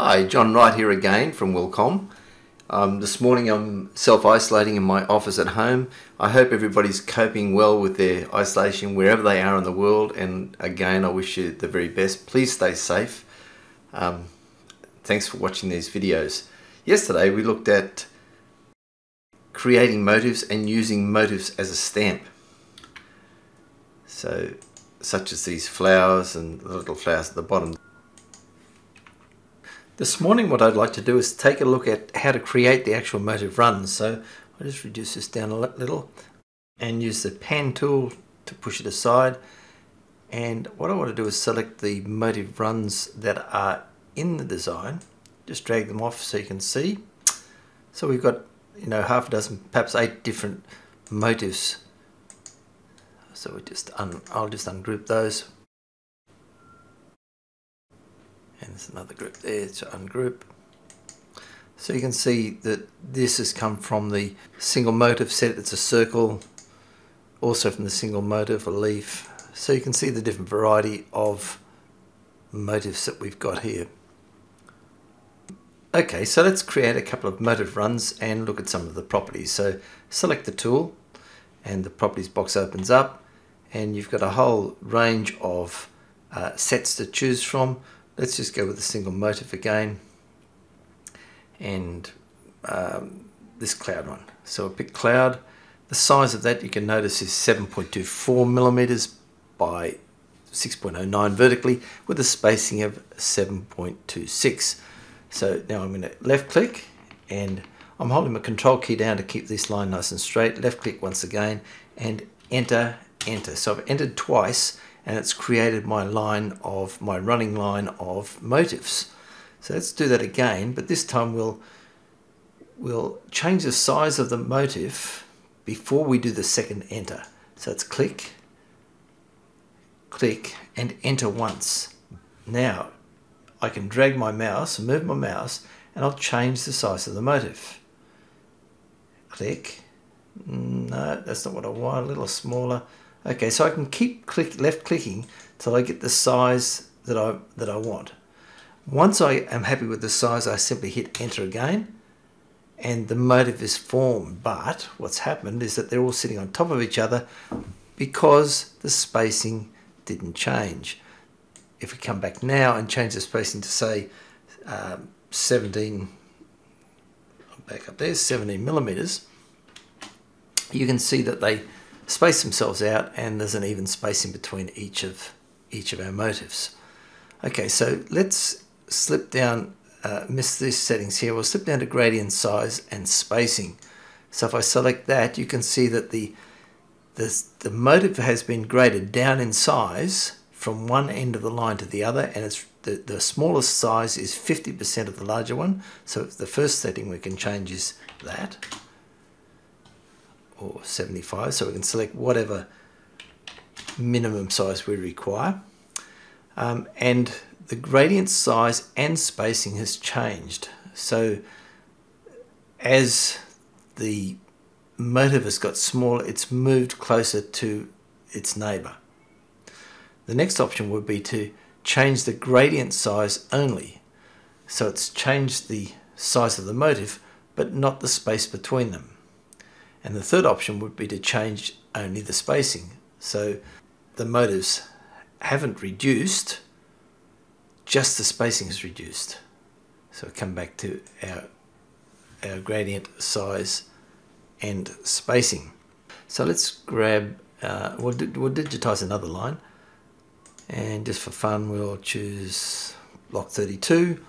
Hi, John Wright here again from Wilcom. Um, this morning I'm self-isolating in my office at home. I hope everybody's coping well with their isolation wherever they are in the world and again I wish you the very best. Please stay safe. Um, thanks for watching these videos. Yesterday we looked at creating motives and using motives as a stamp. So such as these flowers and the little flowers at the bottom. This morning what I'd like to do is take a look at how to create the actual motive runs. So I'll just reduce this down a little and use the pan tool to push it aside. And what I want to do is select the motive runs that are in the design. Just drag them off so you can see. So we've got, you know, half a dozen, perhaps eight different motives. So we just I'll just ungroup those and there's another group there to ungroup. So you can see that this has come from the single motive set, it's a circle, also from the single motive, a leaf. So you can see the different variety of motifs that we've got here. Okay, so let's create a couple of motive runs and look at some of the properties. So select the tool and the properties box opens up and you've got a whole range of uh, sets to choose from. Let's just go with a single motif again and um, this cloud one. So a big cloud. The size of that you can notice is 7.24 millimeters by 6.09 vertically with a spacing of 7.26. So now I'm going to left click and I'm holding my control key down to keep this line nice and straight. Left click once again and enter, enter. So I've entered twice and it's created my line of my running line of motifs. So let's do that again, but this time we'll we'll change the size of the motif before we do the second enter. So it's click, click, and enter once. Now I can drag my mouse, move my mouse, and I'll change the size of the motif. Click. Mm, no, that's not what I want, a little smaller. Okay, so I can keep click, left clicking till I get the size that I, that I want. Once I am happy with the size, I simply hit enter again and the motive is formed. But what's happened is that they're all sitting on top of each other because the spacing didn't change. If we come back now and change the spacing to say um, 17, back up there, 17 millimeters, you can see that they space themselves out and there's an even spacing between each of each of our motifs. Okay, so let's slip down, uh, miss these settings here, we'll slip down to gradient size and spacing. So if I select that, you can see that the, the, the motif has been graded down in size from one end of the line to the other and it's the, the smallest size is 50% of the larger one. So the first setting we can change is that or 75 so we can select whatever minimum size we require. Um, and the gradient size and spacing has changed. So as the motive has got smaller it's moved closer to its neighbor. The next option would be to change the gradient size only. So it's changed the size of the motive but not the space between them and the third option would be to change only the spacing. So the motifs haven't reduced, just the spacing is reduced. So come back to our, our gradient size and spacing. So let's grab, uh, we'll, we'll digitize another line and just for fun we'll choose block 32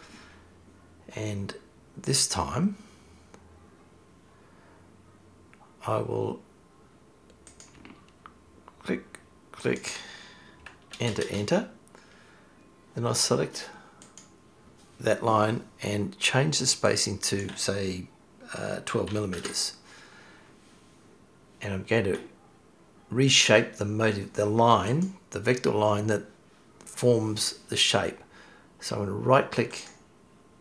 and this time I will click, click, enter, enter. Then I'll select that line and change the spacing to say uh, 12 millimeters. And I'm going to reshape the motif, the line, the vector line that forms the shape. So I'm going to right click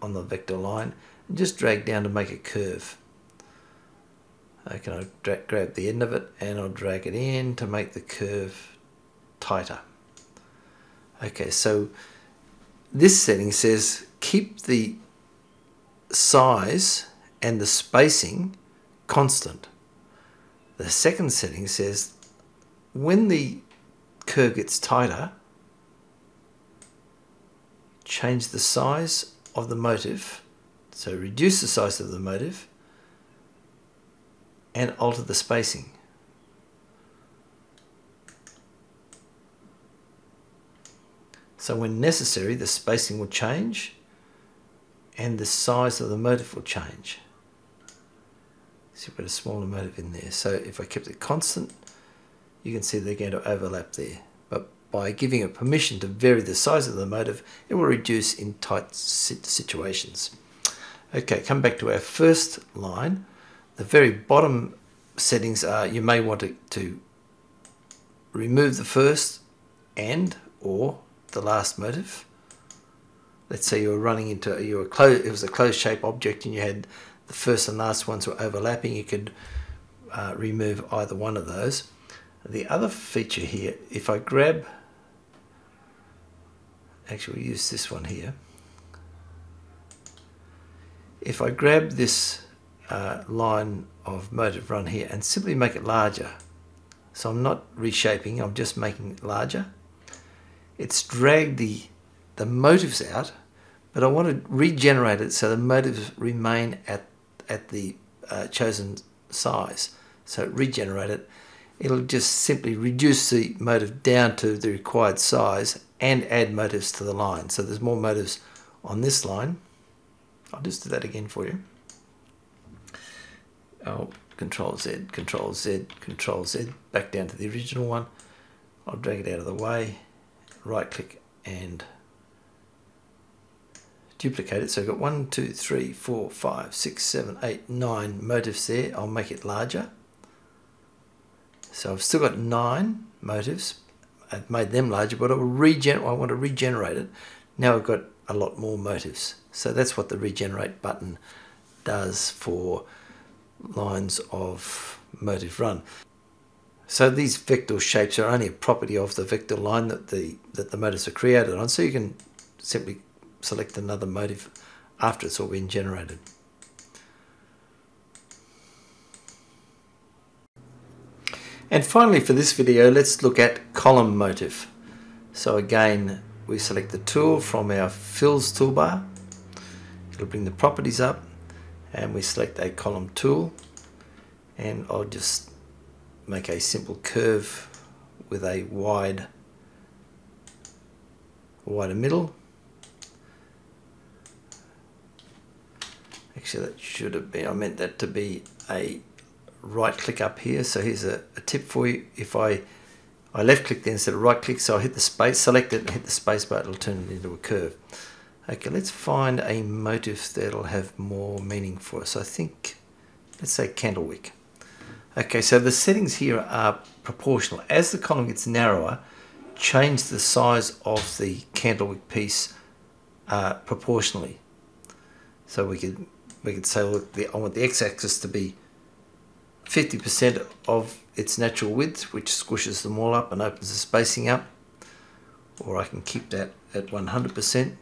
on the vector line and just drag down to make a curve. I can grab the end of it and I'll drag it in to make the curve tighter. Okay, so this setting says keep the size and the spacing constant. The second setting says when the curve gets tighter, change the size of the motif, so reduce the size of the motif and alter the spacing. So when necessary, the spacing will change and the size of the motif will change. So you've got a smaller motif in there. So if I kept it constant, you can see they're going to overlap there. But by giving it permission to vary the size of the motif, it will reduce in tight situations. Okay, come back to our first line. The very bottom settings are you may want to, to remove the first and or the last motive. Let's say you were running into you were closed, it was a closed shape object and you had the first and last ones were overlapping. You could uh, remove either one of those. The other feature here, if I grab, actually we'll use this one here. If I grab this uh, line of motive run here and simply make it larger, so I'm not reshaping, I'm just making it larger it's dragged the, the motives out, but I want to regenerate it so the motives remain at, at the uh, chosen size. So regenerate it. It'll just simply reduce the motive down to the required size and add motives to the line. So there's more motives on this line. I'll just do that again for you. Oh, Control Z, Control Z, Control Z, back down to the original one. I'll drag it out of the way right click and duplicate it. So I've got one, two, three, four, five, six, seven, eight, nine motifs there. I'll make it larger. So I've still got nine motifs. I've made them larger, but I, will regen I want to regenerate it. Now I've got a lot more motifs. So that's what the regenerate button does for lines of motive run. So these vector shapes are only a property of the vector line that the that the motifs are created on. So you can simply select another motive after it's all been generated. And finally for this video, let's look at column motif. So again, we select the tool from our fills toolbar. It'll bring the properties up and we select a column tool. And I'll just make a simple curve with a wide wider middle. Actually that should have been I meant that to be a right click up here. So here's a, a tip for you. If I I left click there instead of right click so I hit the space select it and hit the space bar it'll turn it into a curve okay let's find a motif that'll have more meaning for us I think let's say candlewick Okay, so the settings here are proportional. As the column gets narrower, change the size of the candlewick piece uh, proportionally. So we could we could say, look, the, I want the x-axis to be 50% of its natural width, which squishes them all up and opens the spacing up. Or I can keep that at 100%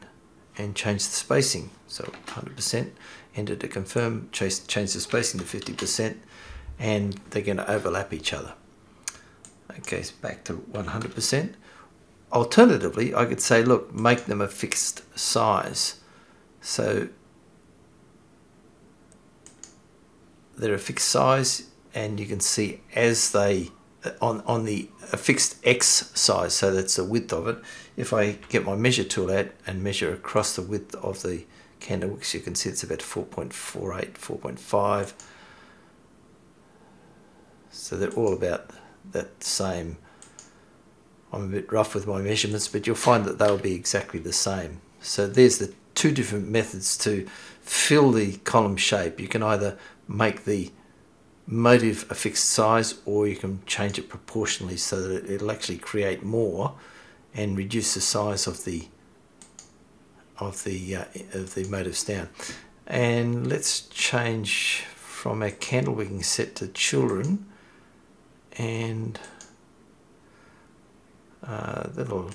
and change the spacing. So 100%, enter to confirm, change, change the spacing to 50%, and they're going to overlap each other. Okay, so back to 100%. Alternatively, I could say, look, make them a fixed size. So they're a fixed size and you can see as they on on the a fixed x size so that's the width of it if I get my measure tool out and measure across the width of the candle wicks you can see it's about 4.48 4.5 so they're all about that same. I'm a bit rough with my measurements, but you'll find that they'll be exactly the same. So there's the two different methods to fill the column shape. You can either make the motive a fixed size or you can change it proportionally so that it'll actually create more and reduce the size of the of the uh, of the motifs down. And let's change from our candle wicking set to children and uh, the little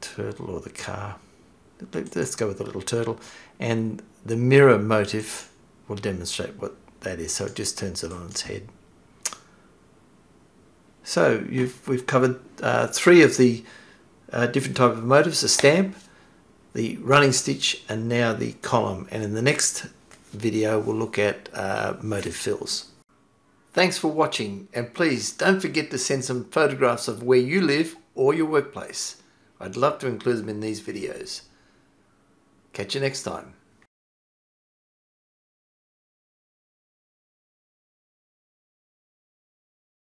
turtle or the car. let's go with the little turtle, and the mirror motif will demonstrate what that is. So it just turns it on its head. So we've covered uh, three of the uh, different type of motifs, a stamp, the running stitch, and now the column. And in the next video, we'll look at uh, motif fills. Thanks for watching, and please don't forget to send some photographs of where you live or your workplace. I'd love to include them in these videos. Catch you next time.